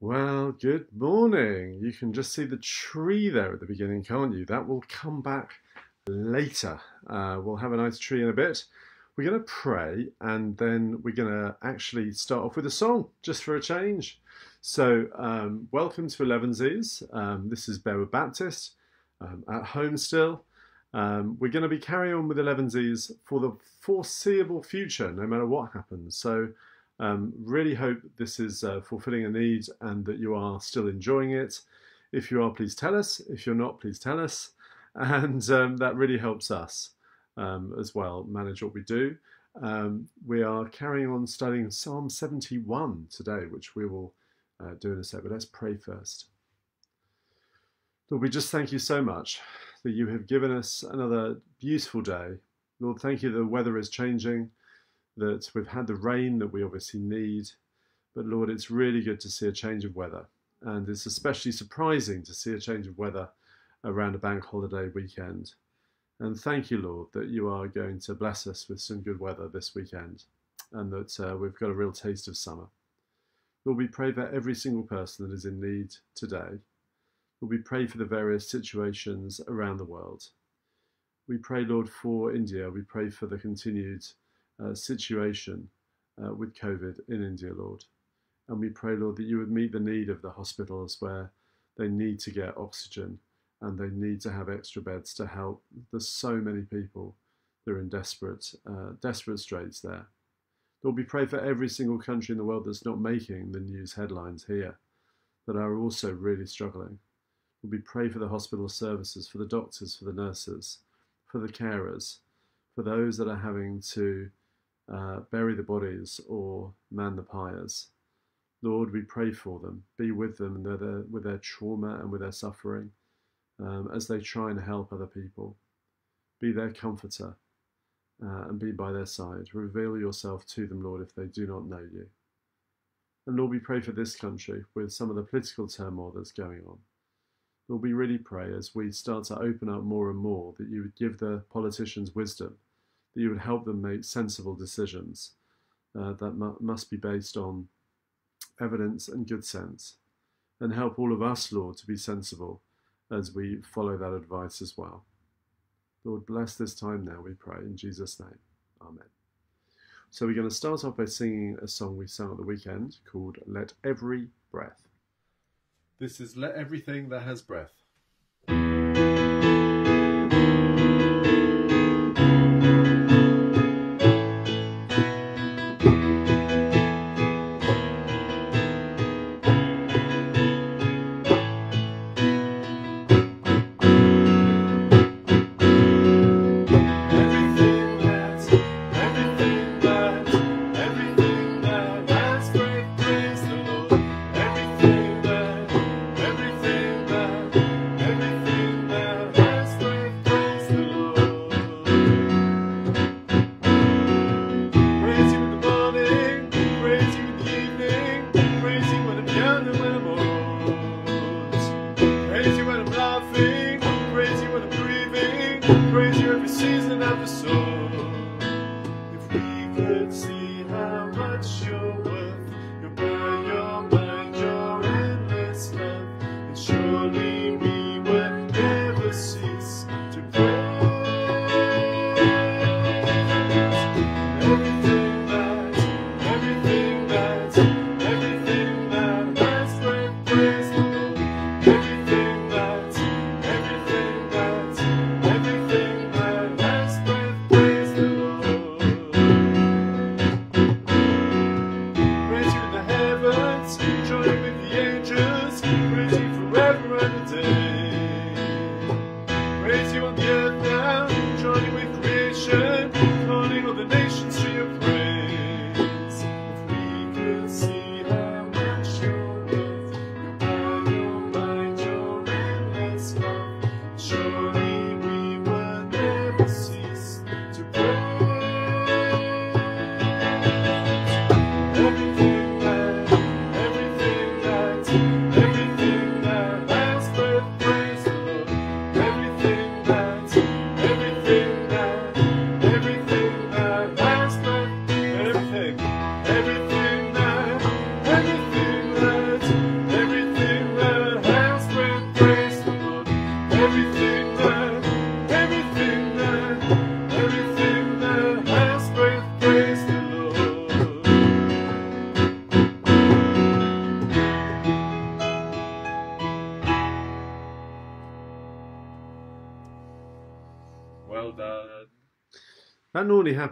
Well, good morning. You can just see the tree there at the beginning, can't you? That will come back later. Uh, we'll have a nice tree in a bit. We're going to pray and then we're going to actually start off with a song just for a change. So, um, welcome to Elevenses. Um, this is Bearwood Baptist um, at home still. Um, we're going to be carrying on with Elevenses for the foreseeable future, no matter what happens. So, um, really hope this is uh, fulfilling a need and that you are still enjoying it. If you are, please tell us. If you're not, please tell us. And um, that really helps us um, as well manage what we do. Um, we are carrying on studying Psalm 71 today, which we will uh, do in a sec. But let's pray first. Lord, we just thank you so much that you have given us another beautiful day. Lord, thank you that the weather is changing that we've had the rain that we obviously need. But Lord, it's really good to see a change of weather. And it's especially surprising to see a change of weather around a bank holiday weekend. And thank you, Lord, that you are going to bless us with some good weather this weekend and that uh, we've got a real taste of summer. Lord, we pray for every single person that is in need today. Lord, we pray for the various situations around the world. We pray, Lord, for India. We pray for the continued uh, situation uh, with COVID in India, Lord. And we pray, Lord, that you would meet the need of the hospitals where they need to get oxygen and they need to have extra beds to help. There's so many people that are in desperate, uh, desperate straits there. Lord, we pray for every single country in the world that's not making the news headlines here, that are also really struggling. Lord, we pray for the hospital services, for the doctors, for the nurses, for the carers, for those that are having to uh, bury the bodies or man the pyres. Lord, we pray for them. Be with them their, with their trauma and with their suffering um, as they try and help other people. Be their comforter uh, and be by their side. Reveal yourself to them, Lord, if they do not know you. And Lord, we pray for this country with some of the political turmoil that's going on. Lord, we really pray as we start to open up more and more that you would give the politicians wisdom that you would help them make sensible decisions uh, that mu- must be based on evidence and good sense. And help all of us, Lord, to be sensible as we follow that advice as well. Lord, bless this time now, we pray, in Jesus' name. Amen. So we're going to start off by singing a song we sang at the weekend called Let Every Breath. This is Let Everything That Has Breath.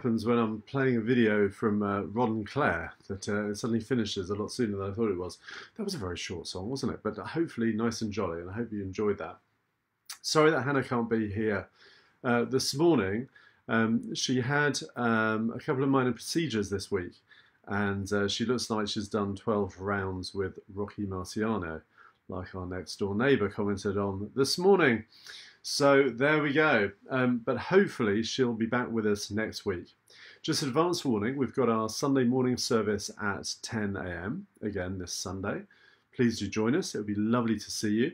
Happens when I'm playing a video from uh, Rod and Claire that uh, suddenly finishes a lot sooner than I thought it was. That was a very short song, wasn't it? But hopefully nice and jolly, and I hope you enjoyed that. Sorry that Hannah can't be here uh, this morning. Um, she had um, a couple of minor procedures this week, and uh, she looks like she's done 12 rounds with Rocky Marciano, like our next door neighbour commented on this morning. So there we go. Um, but hopefully she'll be back with us next week. Just advance warning, we've got our Sunday morning service at 10 a.m. again this Sunday. Please do join us. It would be lovely to see you.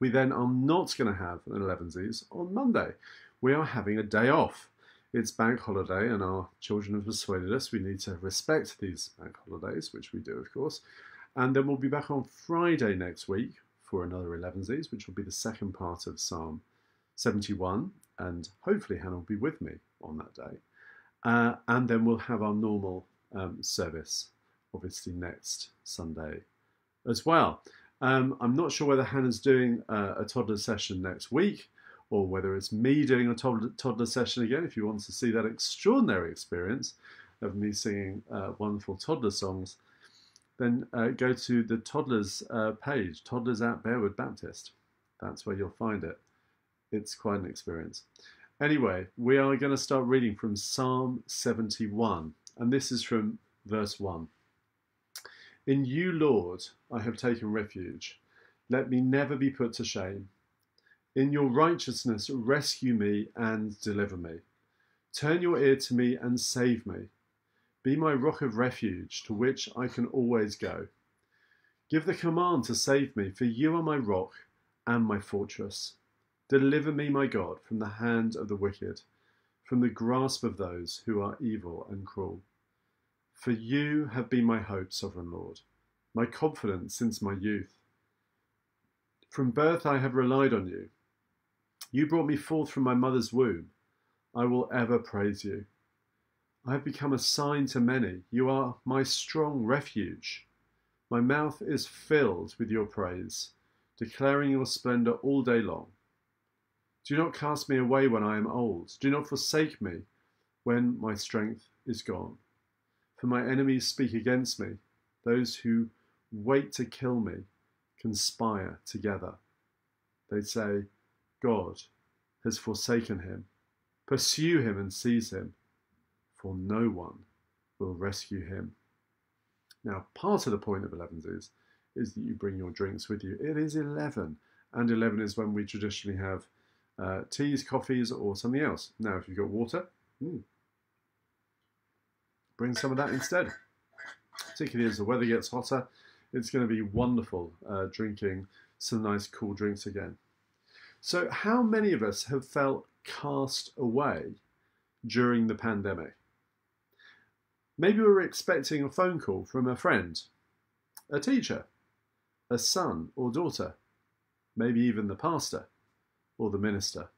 We then are not going to have an 11s on Monday. We are having a day off. It's bank holiday, and our children have persuaded us we need to respect these bank holidays, which we do, of course. And then we'll be back on Friday next week for another 11sies, which will be the second part of Psalm 71. And hopefully, Hannah will be with me on that day. Uh, and then we'll have our normal um, service, obviously, next Sunday as well. Um, I'm not sure whether Hannah's doing uh, a toddler session next week or whether it's me doing a toddler, toddler session again. If you want to see that extraordinary experience of me singing uh, wonderful toddler songs, then uh, go to the toddlers uh, page, toddlers at Bearwood Baptist. That's where you'll find it. It's quite an experience. Anyway, we are going to start reading from Psalm 71, and this is from verse 1. In you, Lord, I have taken refuge. Let me never be put to shame. In your righteousness, rescue me and deliver me. Turn your ear to me and save me. Be my rock of refuge to which I can always go. Give the command to save me, for you are my rock and my fortress. Deliver me, my God, from the hand of the wicked, from the grasp of those who are evil and cruel. For you have been my hope, sovereign Lord, my confidence since my youth. From birth I have relied on you. You brought me forth from my mother's womb. I will ever praise you. I have become a sign to many. You are my strong refuge. My mouth is filled with your praise, declaring your splendour all day long. Do not cast me away when I am old. Do not forsake me when my strength is gone. For my enemies speak against me. Those who wait to kill me conspire together. They say, God has forsaken him. Pursue him and seize him for no one will rescue him. Now, part of the point of 11s is, is that you bring your drinks with you. It is 11, and 11 is when we traditionally have uh, teas, coffees, or something else. Now, if you've got water, mm, bring some of that instead. Particularly as the weather gets hotter, it's going to be wonderful uh, drinking some nice cool drinks again. So, how many of us have felt cast away during the pandemic? Maybe we were expecting a phone call from a friend, a teacher, a son or daughter, maybe even the pastor or the minister,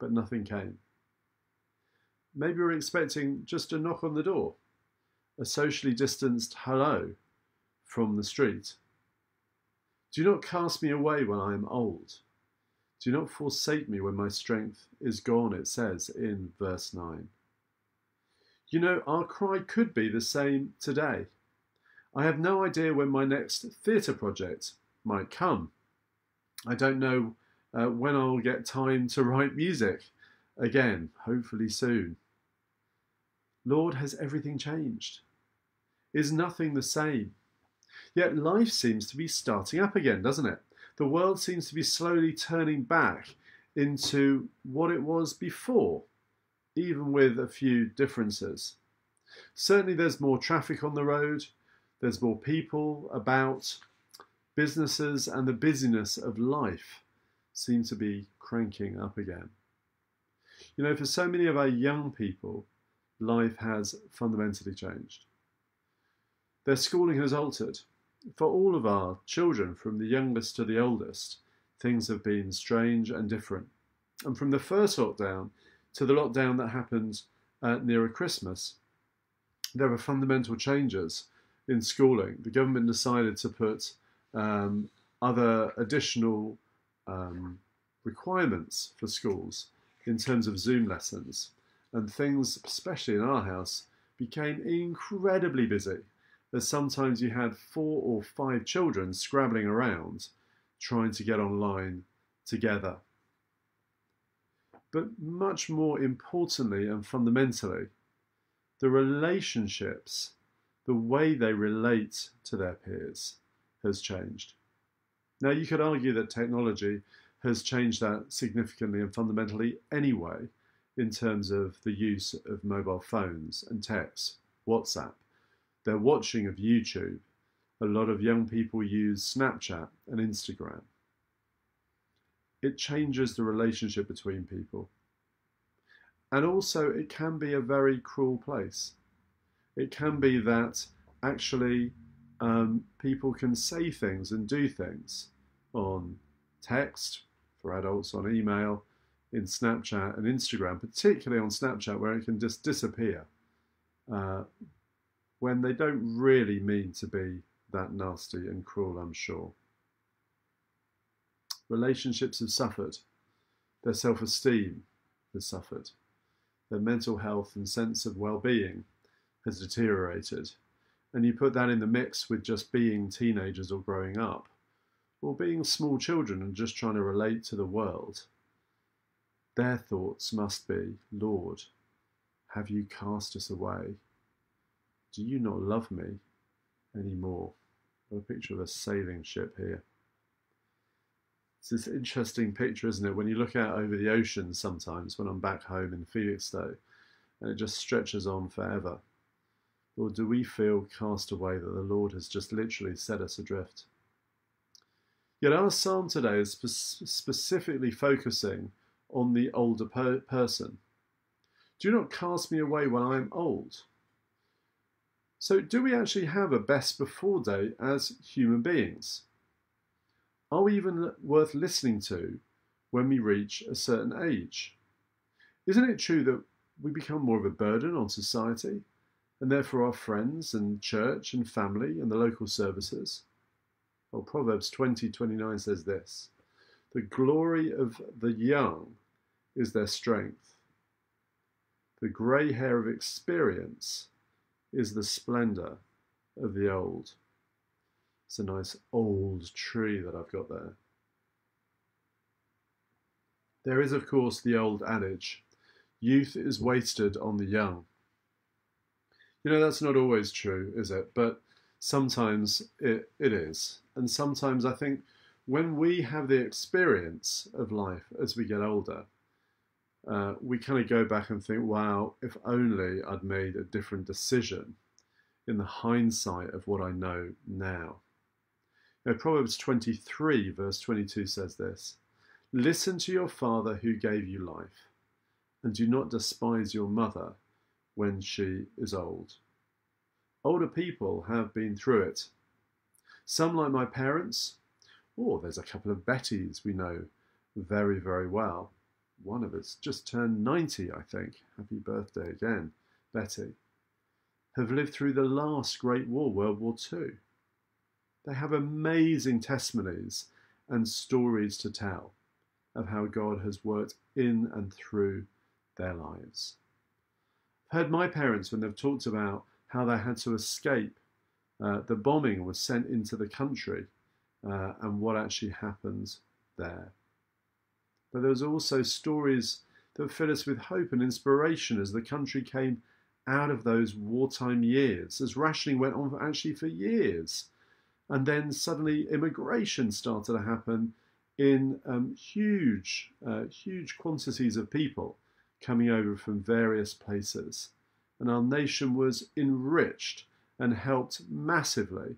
but nothing came. Maybe we were expecting just a knock on the door, a socially distanced hello from the street. Do not cast me away when I am old. Do not forsake me when my strength is gone, it says in verse 9. You know, our cry could be the same today. I have no idea when my next theatre project might come. I don't know uh, when I'll get time to write music again, hopefully soon. Lord, has everything changed? Is nothing the same? Yet life seems to be starting up again, doesn't it? The world seems to be slowly turning back into what it was before even with a few differences. Certainly, there's more traffic on the road, there's more people about, businesses and the busyness of life seem to be cranking up again. You know, for so many of our young people, life has fundamentally changed. Their schooling has altered. For all of our children, from the youngest to the oldest, things have been strange and different. And from the first lockdown, to the lockdown that happened uh, nearer Christmas, there were fundamental changes in schooling. The government decided to put um, other additional um, requirements for schools in terms of Zoom lessons. and things, especially in our house, became incredibly busy. As sometimes you had four or five children scrabbling around trying to get online together. But much more importantly and fundamentally, the relationships, the way they relate to their peers, has changed. Now, you could argue that technology has changed that significantly and fundamentally anyway, in terms of the use of mobile phones and texts, WhatsApp, their watching of YouTube. A lot of young people use Snapchat and Instagram. It changes the relationship between people. And also, it can be a very cruel place. It can be that actually um, people can say things and do things on text for adults, on email, in Snapchat and Instagram, particularly on Snapchat, where it can just disappear uh, when they don't really mean to be that nasty and cruel, I'm sure. Relationships have suffered, their self esteem has suffered, their mental health and sense of well being has deteriorated. And you put that in the mix with just being teenagers or growing up, or being small children and just trying to relate to the world their thoughts must be, Lord, have you cast us away? Do you not love me any more? Got a picture of a sailing ship here. It's this interesting picture, isn't it? When you look out over the ocean sometimes when I'm back home in Felixstowe and it just stretches on forever. Or do we feel cast away that the Lord has just literally set us adrift? Yet our psalm today is specifically focusing on the older per person. Do not cast me away when I am old. So, do we actually have a best before day as human beings? Are we even worth listening to when we reach a certain age? Isn't it true that we become more of a burden on society and therefore our friends and church and family and the local services? Well, Proverbs 20 29 says this the glory of the young is their strength. The grey hair of experience is the splendour of the old. It's a nice old tree that I've got there. There is, of course, the old adage youth is wasted on the young. You know, that's not always true, is it? But sometimes it, it is. And sometimes I think when we have the experience of life as we get older, uh, we kind of go back and think, wow, if only I'd made a different decision in the hindsight of what I know now. You know, Proverbs 23, verse 22 says this Listen to your father who gave you life, and do not despise your mother when she is old. Older people have been through it. Some, like my parents, Oh, there's a couple of Bettys we know very, very well. One of us just turned 90, I think. Happy birthday again, Betty. Have lived through the last Great War, World War II. They have amazing testimonies and stories to tell of how God has worked in and through their lives. I've heard my parents when they've talked about how they had to escape. Uh, the bombing was sent into the country uh, and what actually happened there. But there's also stories that fill us with hope and inspiration as the country came out of those wartime years, as rationing went on actually for years. And then suddenly immigration started to happen in um, huge, uh, huge quantities of people coming over from various places. And our nation was enriched and helped massively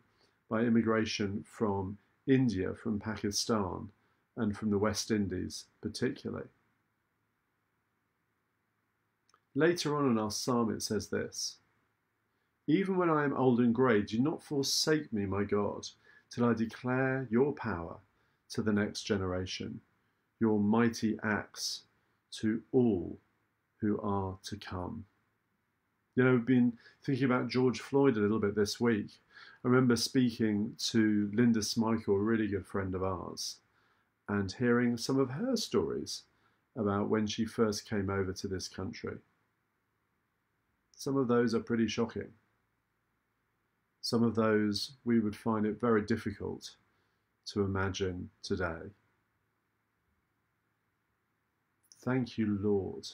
by immigration from India, from Pakistan, and from the West Indies particularly. Later on in our psalm, it says this Even when I am old and grey, do not forsake me, my God, till I declare your power to the next generation, your mighty acts to all who are to come. You know, we've been thinking about George Floyd a little bit this week. I remember speaking to Linda Smikle, a really good friend of ours, and hearing some of her stories about when she first came over to this country. Some of those are pretty shocking. Some of those we would find it very difficult to imagine today. Thank you, Lord,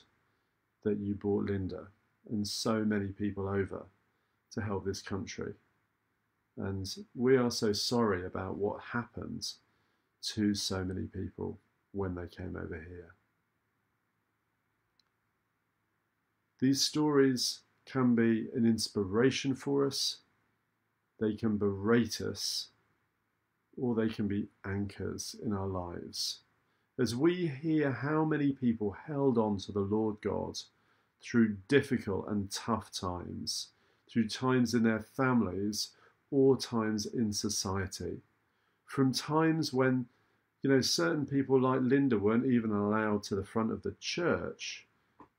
that you brought Linda and so many people over to help this country. And we are so sorry about what happened to so many people when they came over here. These stories can be an inspiration for us, they can berate us, or they can be anchors in our lives. As we hear how many people held on to the Lord God through difficult and tough times, through times in their families or times in society, from times when you know certain people like Linda weren't even allowed to the front of the church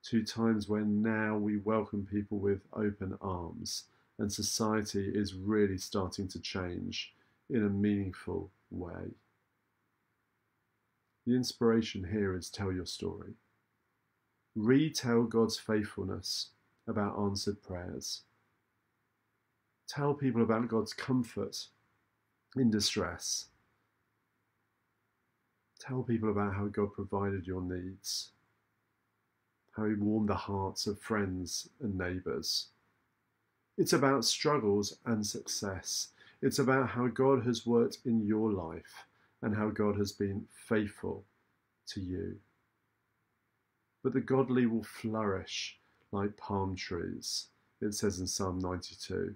to times when now we welcome people with open arms and society is really starting to change in a meaningful way. The inspiration here is tell your story. Retell God's faithfulness about answered prayers. Tell people about God's comfort in distress. Tell people about how God provided your needs how he warmed the hearts of friends and neighbours. It's about struggles and success. It's about how God has worked in your life and how God has been faithful to you. But the godly will flourish like palm trees, it says in Psalm 92.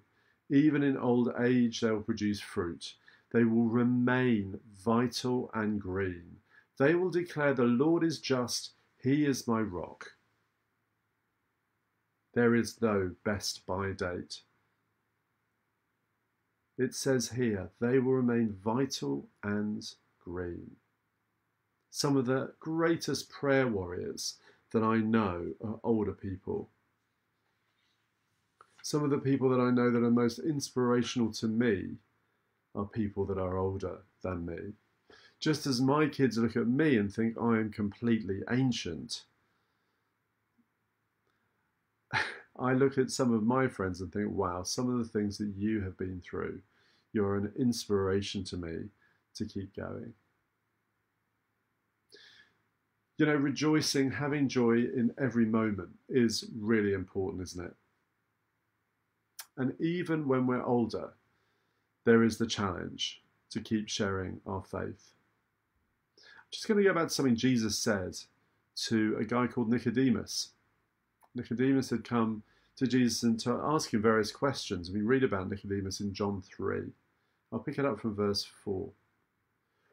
Even in old age, they will produce fruit. They will remain vital and green. They will declare, The Lord is just, He is my rock. There is no best by date. It says here, they will remain vital and green. Some of the greatest prayer warriors that I know are older people. Some of the people that I know that are most inspirational to me are people that are older than me. Just as my kids look at me and think I am completely ancient, I look at some of my friends and think, wow, some of the things that you have been through, you're an inspiration to me to keep going. You know, rejoicing, having joy in every moment is really important, isn't it? And even when we're older, there is the challenge to keep sharing our faith. I'm just going to go back to something Jesus said to a guy called Nicodemus. Nicodemus had come to Jesus and to ask him various questions. We read about Nicodemus in John 3. I'll pick it up from verse 4.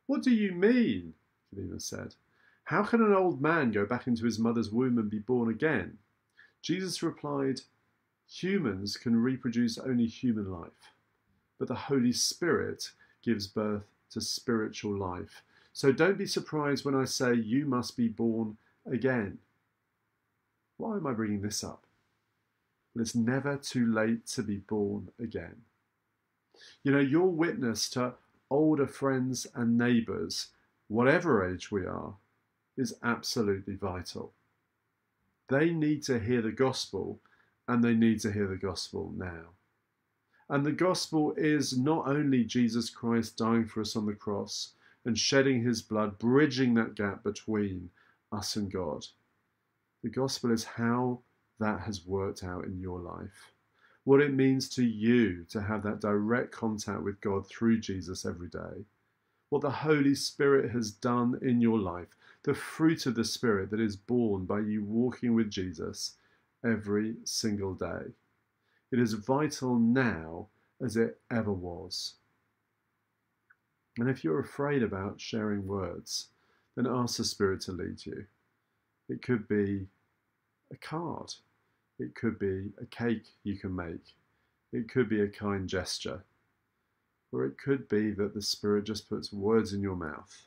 What do you mean? Nicodemus said. How can an old man go back into his mother's womb and be born again? Jesus replied, Humans can reproduce only human life, but the Holy Spirit gives birth to spiritual life. So don't be surprised when I say you must be born again. Why am I bringing this up? Well, it's never too late to be born again. You know, your witness to older friends and neighbours, whatever age we are, is absolutely vital. They need to hear the gospel and they need to hear the gospel now. And the gospel is not only Jesus Christ dying for us on the cross and shedding his blood, bridging that gap between us and God. The gospel is how that has worked out in your life. What it means to you to have that direct contact with God through Jesus every day. What the Holy Spirit has done in your life. The fruit of the Spirit that is born by you walking with Jesus every single day. It is vital now as it ever was. And if you're afraid about sharing words, then ask the Spirit to lead you. It could be a card. It could be a cake you can make. It could be a kind gesture. Or it could be that the Spirit just puts words in your mouth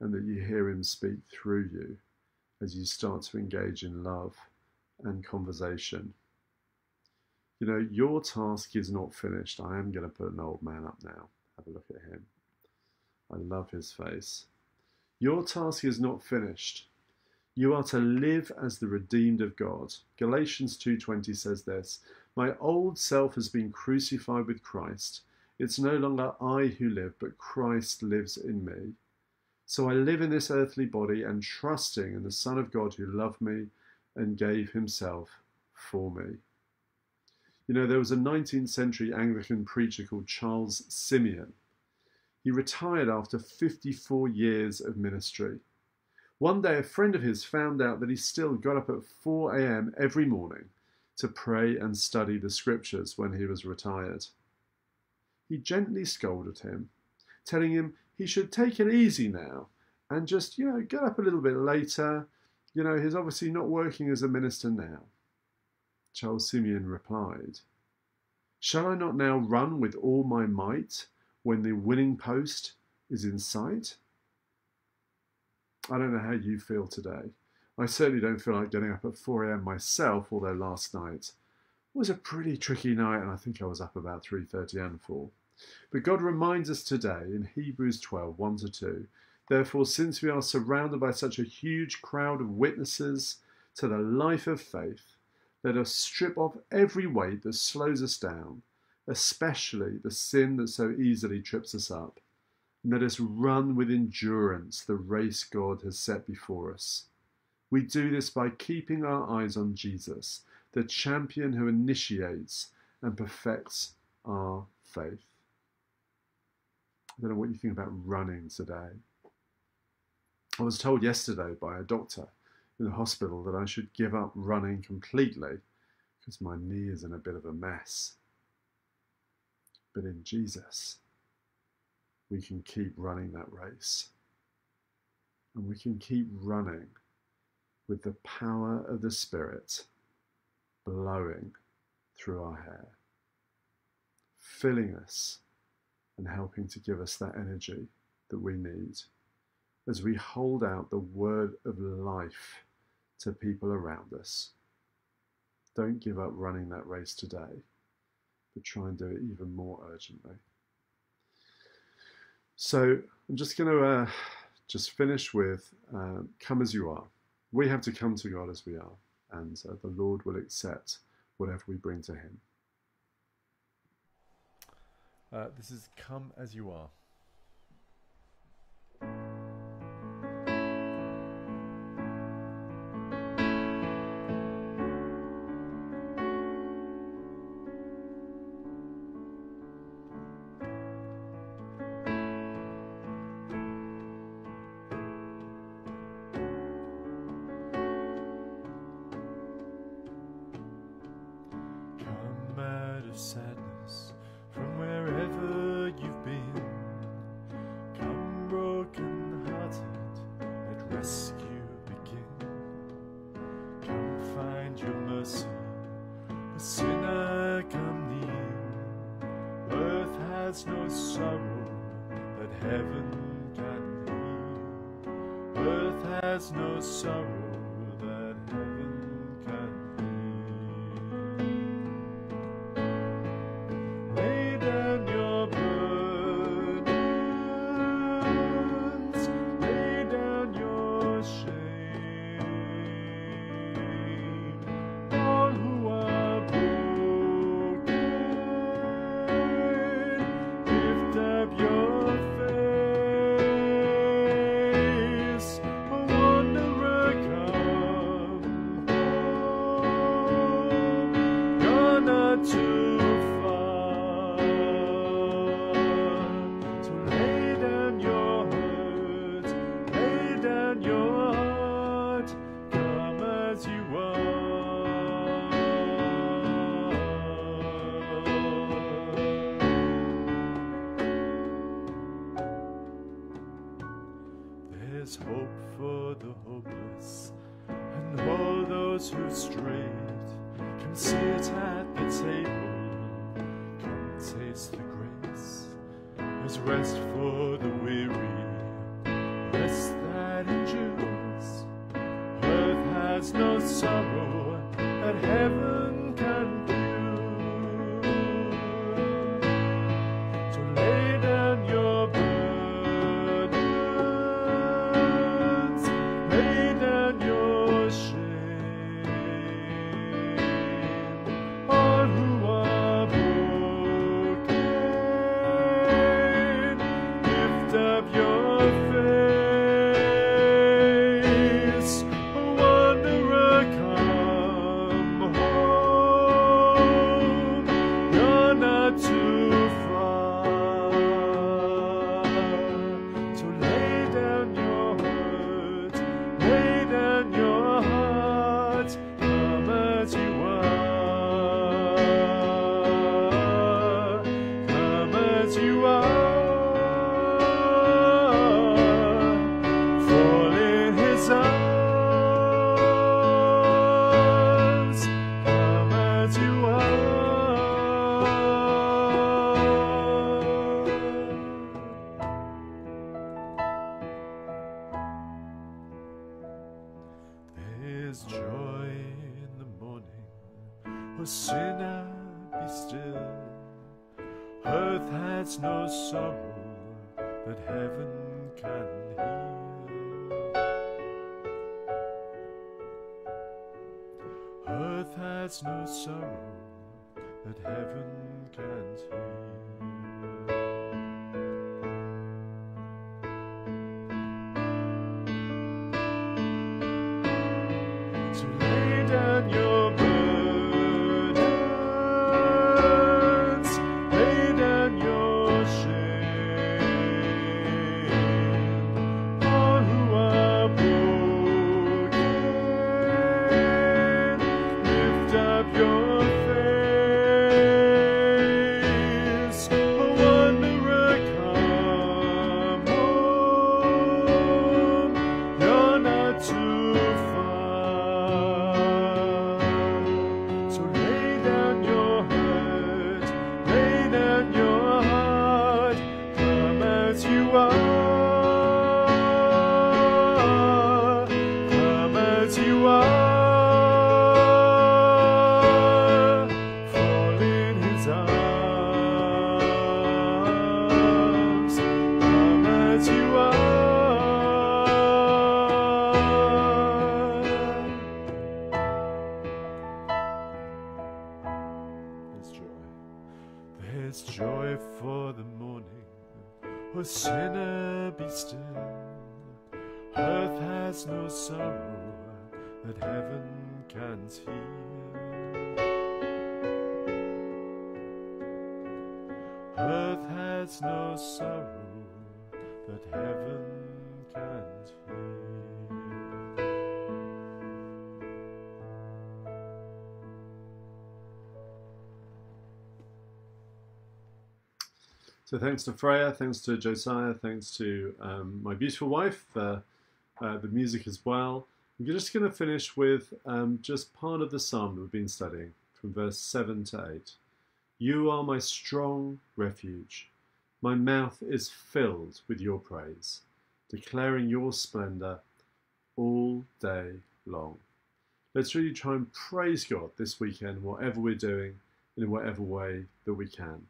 and that you hear Him speak through you as you start to engage in love and conversation. You know, your task is not finished. I am going to put an old man up now. Have a look at him. I love his face. Your task is not finished. You are to live as the redeemed of God. Galatians 2:20 says this, "My old self has been crucified with Christ. It's no longer I who live, but Christ lives in me. So I live in this earthly body and trusting in the Son of God who loved me and gave himself for me." You know, there was a 19th century Anglican preacher called Charles Simeon. He retired after 54 years of ministry. One day, a friend of his found out that he still got up at 4 a.m. every morning to pray and study the scriptures when he was retired. He gently scolded him, telling him he should take it easy now and just, you know, get up a little bit later. You know, he's obviously not working as a minister now. Charles Simeon replied, Shall I not now run with all my might when the winning post is in sight? I don't know how you feel today. I certainly don't feel like getting up at 4 a.m. myself, although last night was a pretty tricky night and I think I was up about 3.30 and 4. But God reminds us today in Hebrews 12, 1 to 2, Therefore, since we are surrounded by such a huge crowd of witnesses to the life of faith, let us strip off every weight that slows us down, especially the sin that so easily trips us up and let us run with endurance the race God has set before us. We do this by keeping our eyes on Jesus, the champion who initiates and perfects our faith. I don't know what you think about running today. I was told yesterday by a doctor in the hospital that I should give up running completely because my knee is in a bit of a mess. But in Jesus, we can keep running that race. And we can keep running with the power of the Spirit blowing through our hair, filling us and helping to give us that energy that we need as we hold out the word of life to people around us. Don't give up running that race today, but try and do it even more urgently. So I'm just going to uh, just finish with uh, come as you are. We have to come to God as we are, and uh, the Lord will accept whatever we bring to Him. Uh, this is Come As You Are. sorrow that heaven can heal. Earth has no sorrow. Your So thanks to Freya, thanks to Josiah, thanks to um, my beautiful wife for uh, the music as well. We're just going to finish with um, just part of the psalm that we've been studying from verse 7 to 8. You are my strong refuge. My mouth is filled with your praise, declaring your splendour all day long. Let's really try and praise God this weekend, whatever we're doing, in whatever way that we can.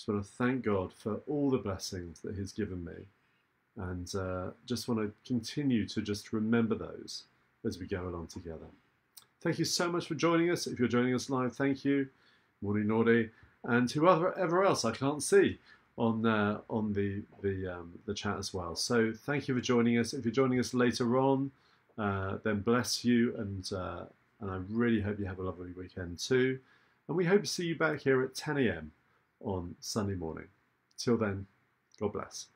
Just want to thank God for all the blessings that He's given me, and uh, just want to continue to just remember those as we go along together. Thank you so much for joining us. If you're joining us live, thank you, Morning Naughty, and whoever else I can't see on uh, on the the um, the chat as well. So thank you for joining us. If you're joining us later on, uh, then bless you, and uh, and I really hope you have a lovely weekend too. And we hope to see you back here at 10 a.m. on Sunday morning. Till then, God bless.